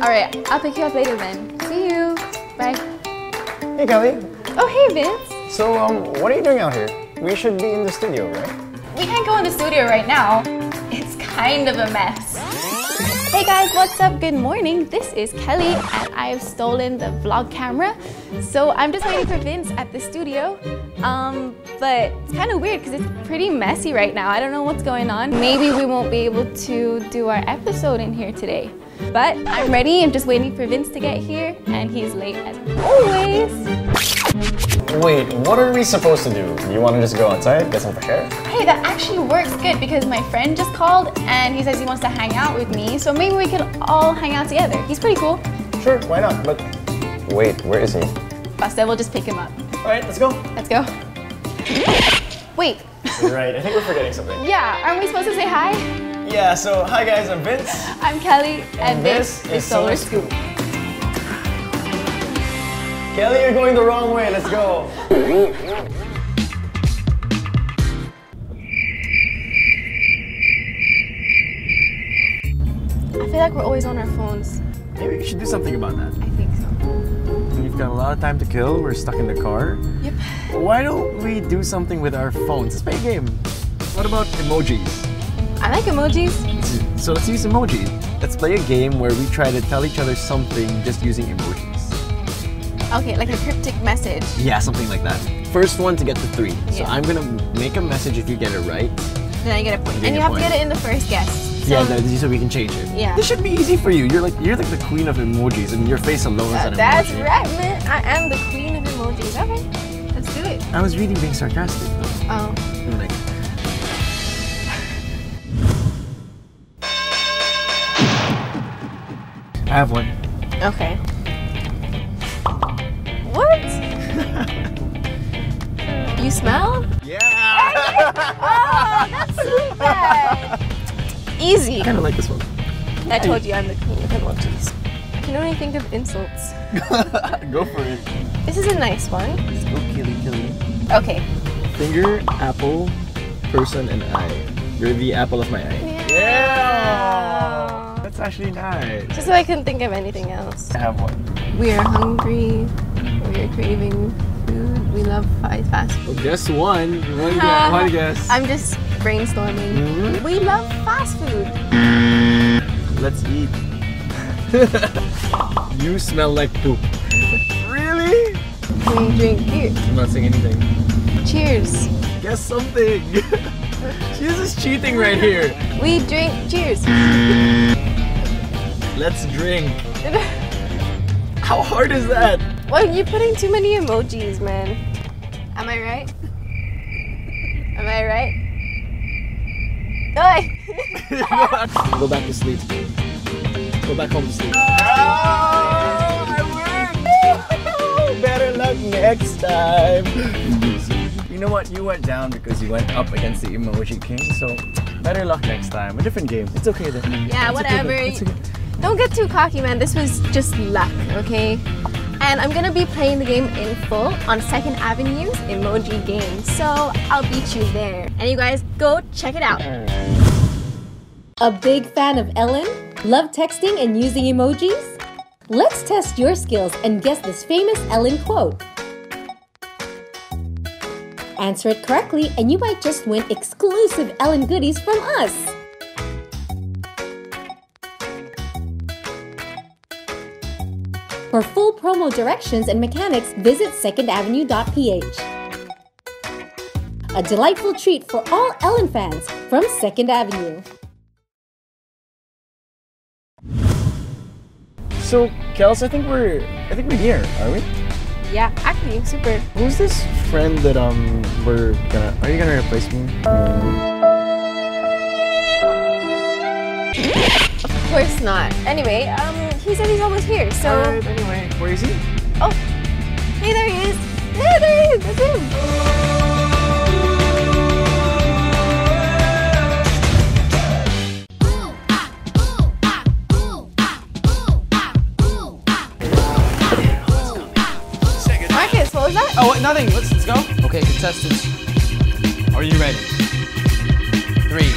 All right, I'll pick you up later then. See you. Bye. Hey, Kelley. Oh, hey, Vince. So, um, what are you doing out here? We should be in the studio, right? We can't go in the studio right now. It's kind of a mess. Hey guys, what's up? Good morning. This is Kelley and I have stolen the vlog camera. So I'm just waiting for Vince at the studio. Um, but it's kind of weird because it's pretty messy right now. I don't know what's going on. Maybe we won't be able to do our episode in here today. But I'm ready. I'm just waiting for Vince to get here and he's late as always. Wait, what are we supposed to do? Do you want to just go outside, get some fresh air? Hey, that actually works good because my friend just called and he says he wants to hang out with me. So maybe we can all hang out together. He's pretty cool. Sure, why not? But wait, where is he? Basta, we'll just pick him up. All right, let's go. Let's go. Wait, right, I think we're forgetting something. yeah, aren't we supposed to say hi? Yeah, so hi guys, I'm Vince. I'm Kelley, and, this this, is Solar Solar Scoop. Kelley, you're going the wrong way. Let's go. I feel like we're always on our phones. Maybe we should do something about that. I think so. We've got a lot of time to kill. We're stuck in the car. Yep. Why don't we do something with our phones? Let's play a game. What about emojis? I like emojis. So let's use emojis. Let's play a game where we try to tell each other something just using emojis. Okay, like a cryptic message. Yeah, something like that. First one to get to three. Yeah. So I'm gonna make a message if you get it right. Then I get a point. And you have point. to get it in the first guess. So, yeah, that, so we can change it. Yeah. This should be easy for you. You're like you're like the queen of emojis, and your face alone is uh, an that's emoji. right, man. I am the queen of emojis. Okay, let's do it. I was reading being sarcastic though. Oh, like, I have one. okay. You smell? Yeah. Oh, that's sweet. Easy. I kind of like this one. I told you I'm the queen of emojis. I can only think of insults. Go for it. This is a nice one. Let's go killy killy. Okay. Finger, apple, person, and eye. You're the apple of my eye. Yeah. That's actually nice. Just so I couldn't think of anything else. I have one. We are hungry. We are craving food. We love fi- fast food. Well, guess one. One guess. One guess. I'm just brainstorming. Mhm. We love fast food. Let's eat. you smell like poop. really? We drink beer. I'm not saying anything. Cheers. Guess something. She's just cheating right here. We drink cheers. Let's drink. How hard is that? Well, you're putting too many emojis, man. Am I right? Am I right? Oi! Go back to sleep. Go back home to sleep. Oh, Better luck next time. You know what? You went down because you went up against the emoji king. So better luck next time. A different game. It's okay then. Yeah, It's okay whatever. then. Okay. Don't get too cocky, man. This was just luck, okay? And I'm gonna be playing the game in full on Second Avenue's emoji game. So I'll beat you there. And you guys go check it out. A big fan of Ellen? Love texting and using emojis? Let's test your skills and guess this famous Ellen quote. Answer it correctly, and you might just win exclusive Ellen goodies from us. For full promo directions and mechanics, visit secondavenue.ph. A delightful treat for all Ellen fans from Second Avenue. So, Kels, I think we're I think we're here, are we? Yeah, actually, super. Who's this friend that um we're gonna are you gonna replace me? Of course not. Anyway, um, he said he's almost here, so. Alright, anyway, where is he? Oh, hey, there he is. Hey, there he is. That's him. Marcus, what was that? Oh, what, nothing. Let's, let's go. Okay, contestants. Are you ready? Three,